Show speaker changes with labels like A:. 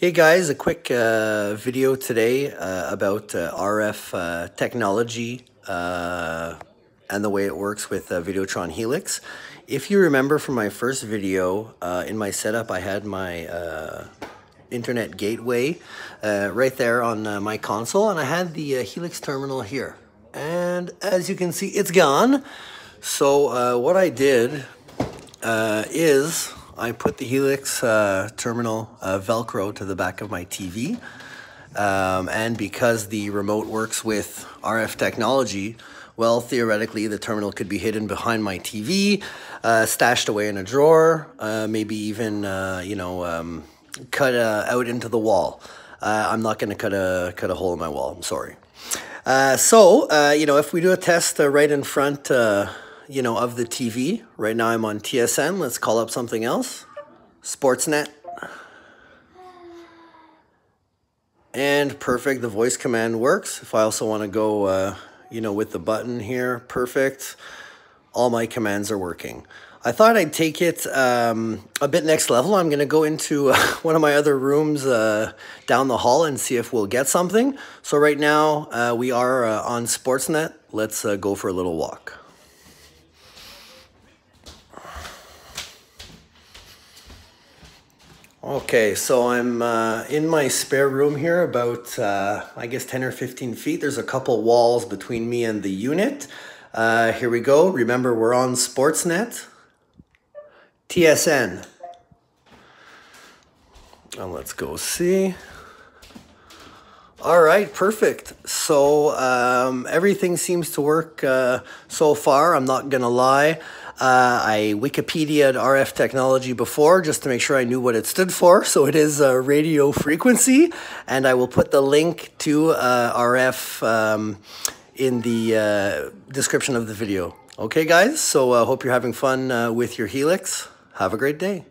A: Hey guys, a quick uh, video today uh, about uh, RF uh, technology uh, and the way it works with uh, Videotron Helix. If you remember from my first video, in my setup I had my internet gateway right there on my console and I had the Helix terminal here. And as you can see, it's gone. So what I did is I put the Helix uh, terminal uh, Velcro to the back of my TV. Um, and because the remote works with RF technology, well, theoretically, the terminal could be hidden behind my TV, uh, stashed away in a drawer, uh, maybe even, uh, you know, um, cut uh, out into the wall. I'm not going to cut a cut a hole in my wall. I'm sorry. so, you know, if we do a test right in front you know, of the TV. Right now I'm on TSN. Let's call up something else. Sportsnet. And perfect, the voice command works. If I also want to go, uh, you know, with the button here, perfect. All my commands are working. I thought I'd take it um, a bit next level. I'm going to go into uh, one of my other rooms uh, down the hall and see if we'll get something. So right now uh, we are uh, on Sportsnet. Let's uh, go for a little walk. Okay, so I'm uh, in my spare room here, about uh, I guess 10 or 15 feet. There's a couple walls between me and the unit. Uh, here we go. Remember, we're on Sportsnet. TSN. And let's go see. All right, perfect. So um, everything seems to work uh, so far. I'm not going to lie. Uh, I Wikipedia'd RF technology before just to make sure I knew what it stood for. So it is a radio frequency, and I will put the link to uh, RF um, in the uh, description of the video. Okay, guys, so I uh, hope you're having fun uh, with your Helix. Have a great day.